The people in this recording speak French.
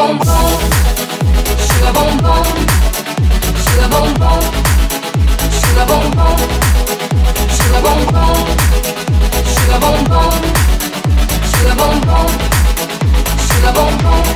bonbon, sugar bonbon, sugar bonbon, sugar bonbon, sugar bonbon, sugar bonbon, sugar bonbon, sugar bonbon.